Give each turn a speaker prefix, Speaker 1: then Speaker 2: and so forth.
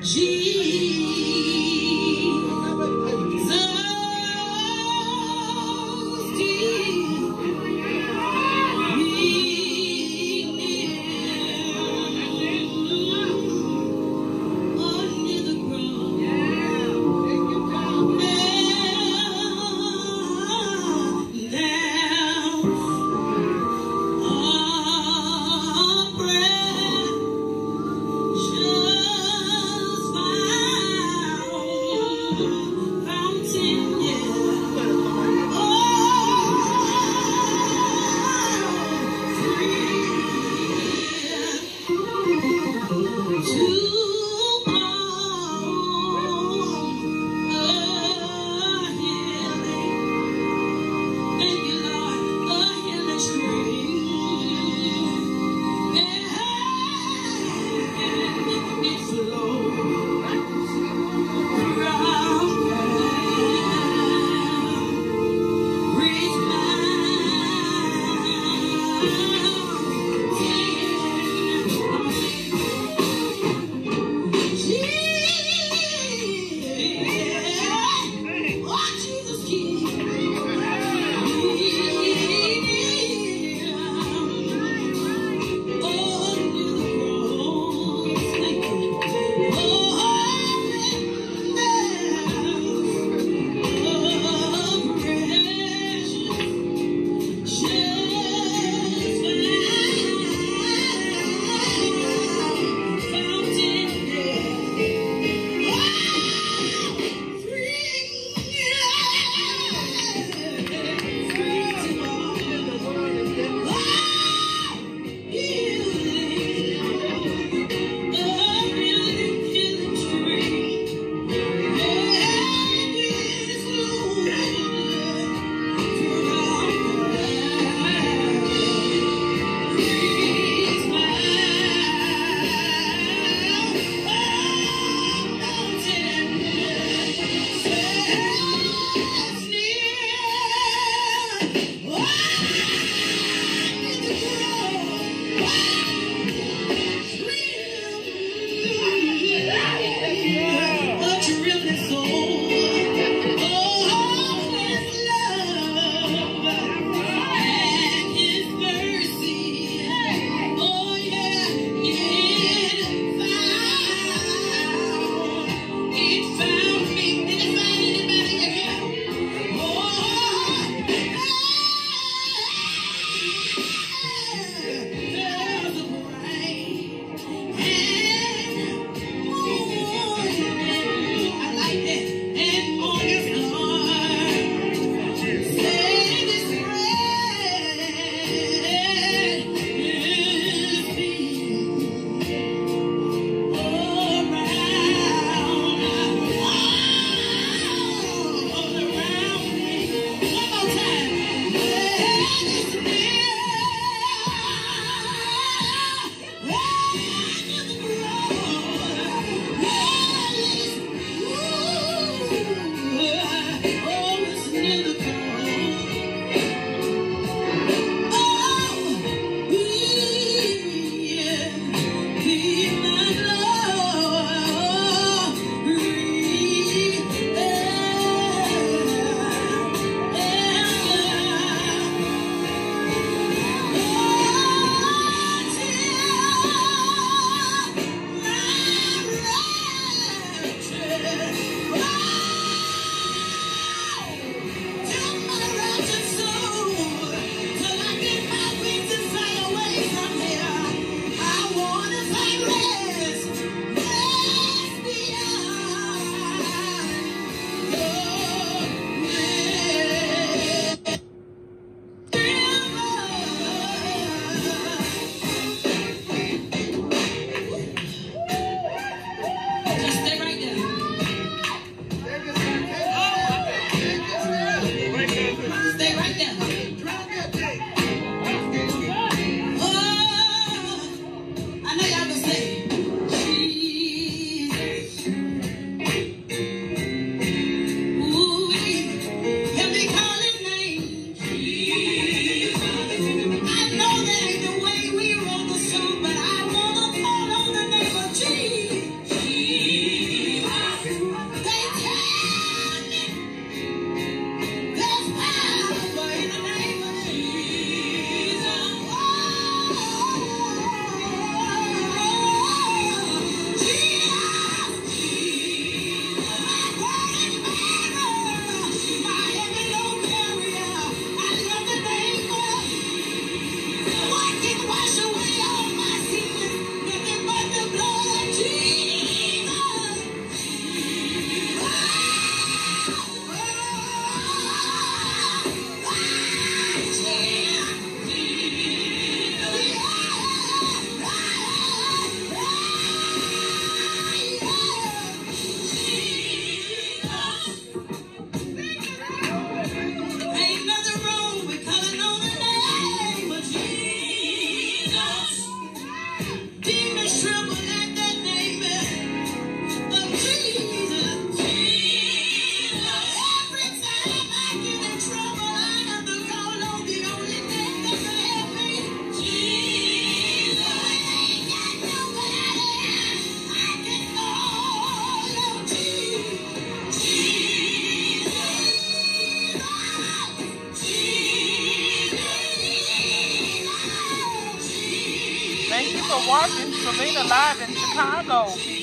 Speaker 1: dia. For watching Selena Live in Chicago.